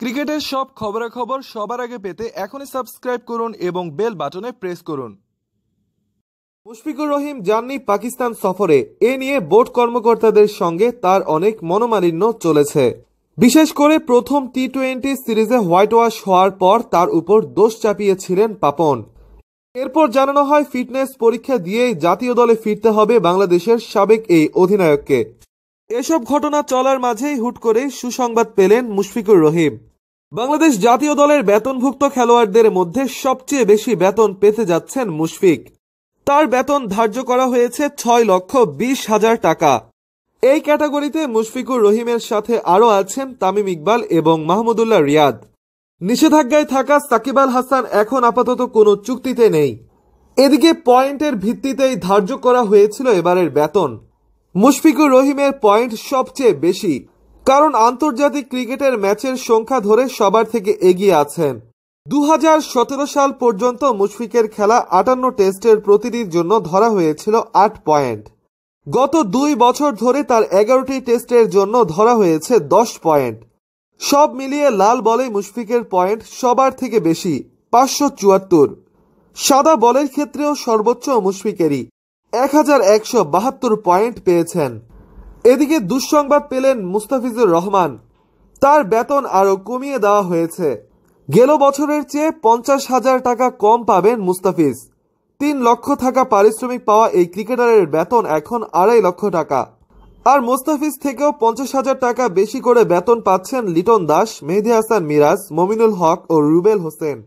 ক্রিকেটের সব খবরাখবর সবার আগে পেতে এখনই সাবস্ক্রাইব করুন এবং বেল বাটনে প্রেস করুন। মুশফিকুর রহিম যাননি পাকিস্তান সফরে। এ নিয়ে বোর্ড কর্মকর্তাদের সঙ্গে তার অনেক মনোমালিন্য চলেছে। বিশেষ করে প্রথম টি টোয়েন্টি সিরিজে হোয়াইট ওয়াশ হওয়ার পর তার উপর দোষ চাপিয়েছিলেন পাপন। এরপর জানানো হয়, ফিটনেস পরীক্ষা দিয়েই জাতীয় দলে ফিরতে হবে বাংলাদেশের সাবেক এই অধিনায়ককে। এসব ঘটনা চলার মাঝেই হুট করে সুসংবাদ পেলেন মুশফিকুর রহিম। বাংলাদেশ জাতীয় দলের বেতনভুক্ত খেলোয়াড়দের মধ্যে সবচেয়ে বেশি বেতন পেতে যাচ্ছেন মুশফিক। তার বেতন ধার্য করা হয়েছে ছয় লক্ষ বিশ হাজার টাকা। এই ক্যাটাগরিতে মুশফিকুর রহিমের সাথে আরও আছেন তামিম ইকবাল এবং মাহমুদুল্লাহ রিয়াদ। নিষেধাজ্ঞায় থাকা সাকিব আল হাসান এখন আপাতত কোনো চুক্তিতে নেই। এদিকে পয়েন্টের ভিত্তিতেই ধার্য করা হয়েছিল এবারের বেতন। মুশফিকুর রহিমের পয়েন্ট সবচেয়ে বেশি। কারণ আন্তর্জাতিক ক্রিকেটের ম্যাচের সংখ্যা ধরে সবার থেকে এগিয়ে আছেন। দু হাজার সতেরো সাল পর্যন্ত মুশফিকের খেলা আটান্ন টেস্টের প্রতিটির জন্য ধরা হয়েছিল আট পয়েন্ট। গত দুই বছর ধরে তার এগারোটি টেস্টের জন্য ধরা হয়েছে দশ পয়েন্ট। সব মিলিয়ে লাল বলে মুশফিকের পয়েন্ট সবার থেকে বেশি, পাঁচশো চুয়াত্তর। সাদা বলের ক্ষেত্রেও সর্বোচ্চ মুশফিকেরই। এক হাজার একশো বাহাত্তর পয়েন্ট পেয়েছেন। এদিকে দুঃসংবাদ পেলেন মুস্তাফিজুর রহমান। তার বেতন আরও কমিয়ে দেওয়া হয়েছে। গেল বছরের চেয়ে পঞ্চাশ হাজার টাকা কম পাবেন মুস্তাফিজ। তিন লক্ষ টাকা পারিশ্রমিক পাওয়া এই ক্রিকেটারের বেতন এখন আড়াই লক্ষ টাকা। আর মোস্তাফিজ থেকেও পঞ্চাশ হাজার টাকা বেশি করে বেতন পাচ্ছেন লিটন দাস, মেহেদি হাসান মিরাজ, মমিনুল হক ও রুবেল হোসেন।